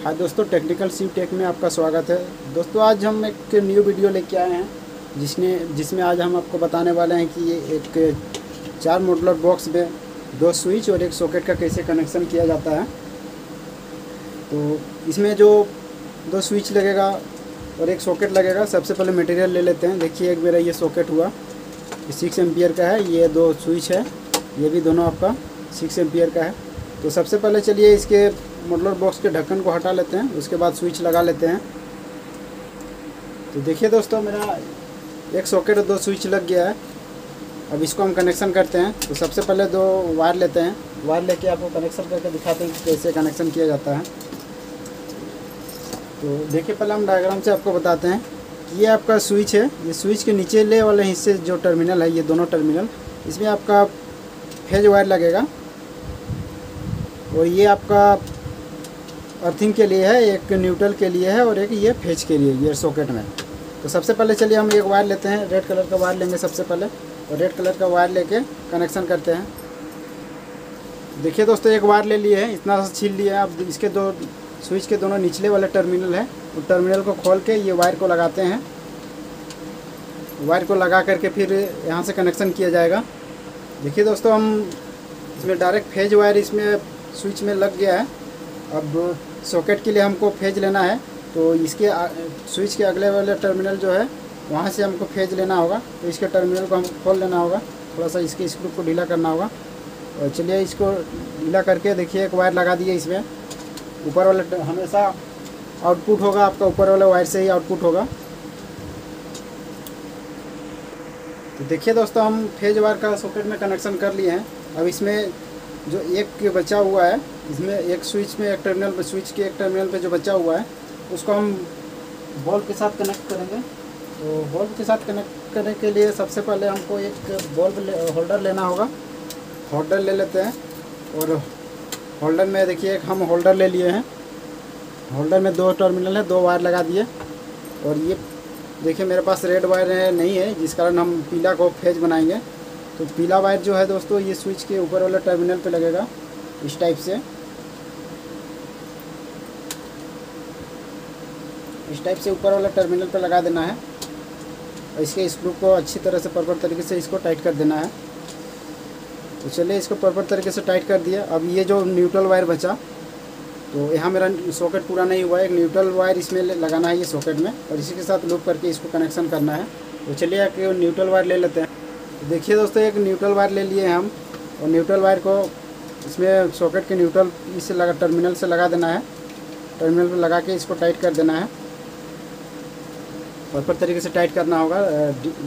हाय दोस्तों टेक्निकल सी टेक में आपका स्वागत है। दोस्तों, आज हम एक न्यू वीडियो लेके आए हैं, जिसने, जिसमें आज हम आपको बताने वाले हैं कि ये एक चार मॉडलर बॉक्स में दो स्विच और एक सॉकेट का कैसे कनेक्शन किया जाता है। तो इसमें जो दो स्विच लगेगा और एक सॉकेट लगेगा, सबसे पहले मटेरियल ले लेते हैं। देखिए, एक मेरा ये सॉकेट हुआ सिक्स एम्पियर का है, ये दो स्विच है, ये भी दोनों आपका सिक्स एम्पियर का है। तो सबसे पहले चलिए इसके मॉडलर बॉक्स के ढक्कन को हटा लेते हैं, उसके बाद स्विच लगा लेते हैं। तो देखिए दोस्तों, मेरा एक सॉकेट और दो स्विच लग गया है। अब इसको हम कनेक्शन करते हैं। तो सबसे पहले दो वायर लेते हैं। वायर लेके आपको कनेक्शन करके दिखाते हैं कि कैसे कनेक्शन किया जाता है। तो देखिए, पहले हम डायग्राम से आपको बताते हैं ये आपका स्विच है। ये स्विच के नीचे ले वाले हिस्से जो टर्मिनल है, ये दोनों टर्मिनल इसमें आपका फ़ेज़ वायर लगेगा। और ये आपका अर्थिंग के लिए है, एक न्यूट्रल के लिए है और एक ये फ़ेज़ के लिए, ये सॉकेट में। तो सबसे पहले चलिए हम एक वायर लेते हैं रेड कलर का वायर लेंगे सबसे पहले और रेड कलर का वायर लेके कनेक्शन करते हैं। देखिए दोस्तों, एक वायर ले लिए हैं, इतना सा छील लिया है। अब इसके दो स्विच के दोनों निचले वाले टर्मिनल है। उस टर्मिनल को खोल के ये वायर को लगाते हैं। वायर को लगा करके फिर यहाँ से कनेक्शन किया जाएगा। देखिए दोस्तों, हम इसमें डायरेक्ट फ़ेज़ वायर इसमें स्विच में लग गया है। अब सॉकेट के लिए हमको फ़ेज़ लेना है तो इसके स्विच के अगले वाले टर्मिनल जो है, वहाँ से हमको फ़ेज़ लेना होगा। तो इसके टर्मिनल को हमको खोल लेना होगा। थोड़ा सा इसके स्क्रू को ढीला करना होगा। और चलिए इसको ढीला करके देखिए, एक वायर लगा दिए इसमें। ऊपर वाले हमेशा आउटपुट होगा आपका, ऊपर वाले वायर से ही आउटपुट होगा। तो देखिए दोस्तों, हम फ़ेज़ वायर का सॉकेट में कनेक्शन कर लिए हैं। अब इसमें जो एक बचा हुआ है इसमें एक स्विच में एक टर्मिनल पर स्विच के एक टर्मिनल पे जो बचा हुआ है उसको हम बॉल के साथ कनेक्ट करेंगे। तो बल्ब के साथ कनेक्ट करने के लिए सबसे पहले हमको एक बॉल्ब ले, होल्डर लेना होगा। होल्डर ले लेते हैं। और होल्डर में देखिए एक हम होल्डर ले लिए हैं। होल्डर में दो टर्मिनल है दो वायर लगा दिए। और ये देखिए मेरे पास रेड वायर नहीं है जिस कारण हम पीला को फ़ेज़ बनाएँगे। तो पीला वायर जो है दोस्तों, ये स्विच के ऊपर वाला टर्मिनल पे लगेगा, इस टाइप से। इस टाइप से ऊपर वाला टर्मिनल पे लगा देना है। और इसके स्क्रू को अच्छी तरह से प्रॉपर तरीके से इसको टाइट कर देना है। तो चलिए, इसको प्रॉपर तरीके से टाइट कर दिया। अब ये जो न्यूट्रल वायर बचा तो यहाँ मेरा सॉकेट पूरा नहीं हुआ है। एक न्यूट्रल वायर इसमें लगाना है ये सॉकेट में। और इसी के साथ लूप करके इसको कनेक्शन करना है। तो चलिए एक न्यूट्रल वायर ले लेते हैं। देखिए दोस्तों, एक न्यूट्रल वायर ले लिए हम। और न्यूट्रल वायर को इसमें सॉकेट के न्यूट्रल इससे लगा टर्मिनल से लगा देना है। टर्मिनल पर लगा के इसको टाइट कर देना है। प्रॉपर तरीके से टाइट करना होगा।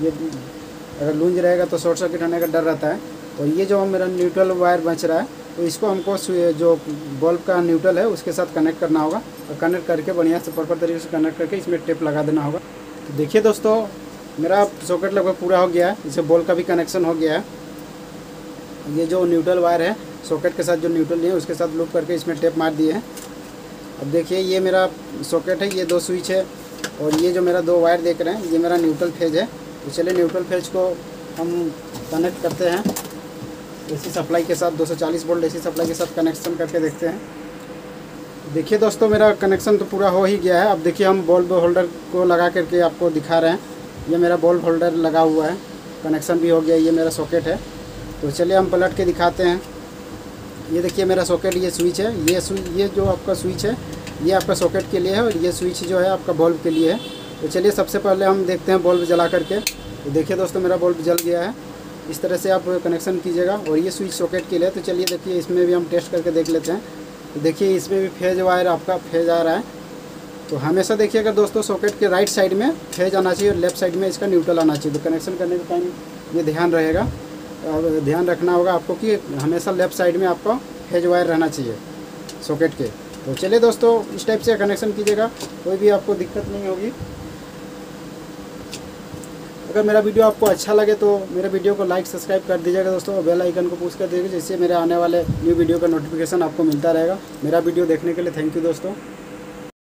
ये अगर लूंज रहेगा तो शॉर्ट सर्किट होने का डर रहता है। और ये जो मेरा न्यूट्रल वायर बच रहा है तो इसको हमको जो बल्ब का न्यूट्रल है, उसके साथ कनेक्ट करना होगा। और कनेक्ट करके बढ़िया से प्रॉपर तरीके से कनेक्ट करके इसमें टेप लगा देना होगा। तो देखिए दोस्तों मेरा सॉकेट लगभग पूरा हो गया है, इसे बॉल का भी कनेक्शन हो गया है। ये जो न्यूट्रल वायर है सॉकेट के साथ जो न्यूट्रल है, उसके साथ लूप करके इसमें टेप मार दिए हैं। अब देखिए, ये मेरा सॉकेट है, ये दो स्विच है, और ये जो मेरा दो वायर देख रहे हैं, ये मेरा न्यूट्रल फ़ेज़ है। तो चलिए न्यूट्रल फ़ेज़ को हम कनेक्ट करते हैं। एसी सप्लाई के साथ 240 वोल्ट एसी सप्लाई के साथ कनेक्शन करके देखते हैं। देखिए दोस्तों, मेरा कनेक्शन तो पूरा हो ही गया है। अब देखिए, हम बल्ब होल्डर को लगा करके आपको दिखा रहे हैं। ये मेरा बल्ब होल्डर लगा हुआ है। कनेक्शन भी हो गया, ये मेरा सॉकेट है। तो चलिए हम पलट के दिखाते हैं। ये देखिए मेरा सॉकेट ये स्विच है। ये ये जो आपका स्विच है, ये आपका सॉकेट के लिए है और ये स्विच जो है आपका बल्ब के लिए है। तो चलिए सबसे पहले हम देखते हैं बल्ब जला करके। तो देखिए दोस्तों, मेरा बल्ब जल गया है। इस तरह से आप कनेक्शन कीजिएगा और ये स्विच सॉकेट के लिए तो चलिए देखिए, इसमें भी हम टेस्ट करके देख लेते हैं। तो देखिए, इसमें भी फ़ेज़ वायर आपका फ़ेज़ आ रहा है। तो हमेशा देखिएगा दोस्तों सॉकेट के राइट साइड में फ़ेज़ आना चाहिए और लेफ़्ट साइड में इसका न्यूट्रल आना चाहिए। तो कनेक्शन करने के टाइम ये ध्यान रहेगा। और ध्यान रखना होगा आपको कि हमेशा लेफ़्ट साइड में आपका फ़ेज़ वायर रहना चाहिए सॉकेट के। तो चलिए दोस्तों, इस टाइप से कनेक्शन कीजिएगा, कोई भी आपको दिक्कत नहीं होगी। अगर मेरा वीडियो आपको अच्छा लगे तो मेरे वीडियो को लाइक सब्सक्राइब कर दीजिएगा दोस्तों बेल आइकन को पूछ कर दीजिएगा, जिससे मेरे आने वाले न्यू वीडियो का नोटिफिकेशन आपको मिलता रहेगा। मेरा वीडियो देखने के लिए थैंक यू दोस्तों।